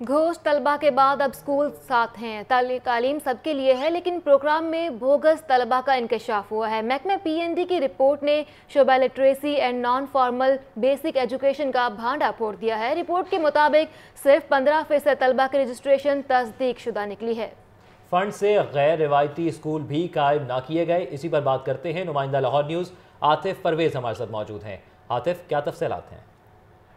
گھوش طلبہ کے بعد اب سکول ساتھ ہیں۔ تعلیم سب کے لیے ہے، لیکن پروگرام میں بھوگس طلبہ کا انکشاف ہوا ہے۔ محکمہ پی این ڈی کی رپورٹ نے شعبہ literacy and non formal basic education کا بھانڈا پھوڑ دیا ہے۔ رپورٹ کے مطابق صرف پندرہ فیصد طلبہ کی رجسٹریشن تصدیق شدہ نکلی ہے۔ فنڈ سے غیر روایتی اسکول بھی قائم نہ کیے گئے۔ اسی پر بات کرتے ہیں نمائندہ لاہور نیوز، عاطف پرویز ہمارے ساتھ موجود ہیں۔ عاطف، کیا تفصیلات ہیں؟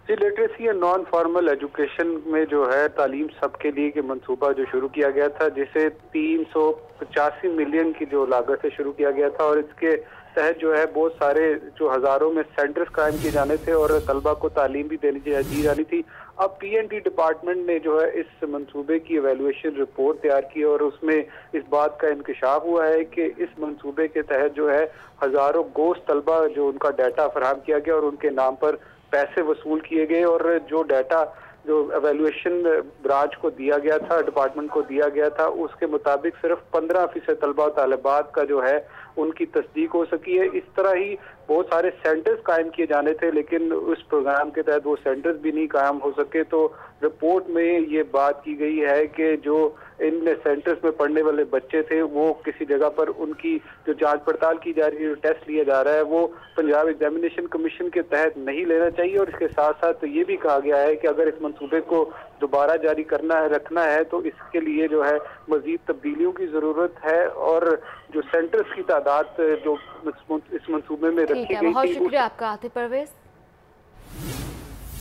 جی لٹریسی یا نان فارمل ایجوکیشن میں جو ہے تعلیم سب کے لیے کہ منصوبہ جو شروع کیا گیا تھا، جسے تین سو پچاسی ملین کی جو لاگت سے شروع کیا گیا تھا اور اس کے تحت جو ہے بہت سارے جو ہزاروں میں سینٹرز قائم کیے جانے تھے اور طلبہ کو تعلیم بھی دینی دی جانی تھی۔ اب پی این ڈی ڈپارٹمنٹ نے جو ہے اس منصوبے کی ایویلویشن رپورٹ تیار کی اور اس میں اس بات کا انکشاف ہوا ہے کہ اس منصوبے کے تحت جو ہے ہزاروں گوشت طلبہ جو ان کا ڈیٹا فراہم کیا گیا اور ان کے نام پر پیسے وصول کیے گئے اور جو ڈیٹا جو ایویلویشن برانچ کو دیا گیا تھا ڈپارٹمنٹ کو دیا گیا تھا، اس کے مطابق صرف پندرہ فیصد طلبہ و طالبات کا جو ہے، ان کی تصدیق ہو سکی ہے۔ اس طرح ہی بہت سارے سینٹرز قائم کیے جانے تھے، لیکن اس پروگرام کے تحت وہ سینٹرز بھی نہیں قائم ہو سکے۔ تو رپورٹ میں یہ بات کی گئی ہے کہ جو ان سینٹرز میں پڑھنے والے بچے تھے وہ کسی جگہ پر ان کی جو جانچ پڑتال کی جا رہی ہے جو ٹیسٹ لیا جا رہا ہے وہ پنجاب ایگزامینیشن کمیشن کے تحت نہیں لینا چاہیے۔ اور اس کے ساتھ ساتھ یہ بھی کہا گیا ہے کہ اگر اس منصوبے کو دوبارہ جاری کرنا ہے رکھنا ہے تو اس کے لیے جو ہے مزید تبدیلیوں کی ضرورت ہے۔ اور جو سینٹرز کی تعداد جو اس منصوبے میں رکھی گئی بہت شکریہ آپ کا پرویز۔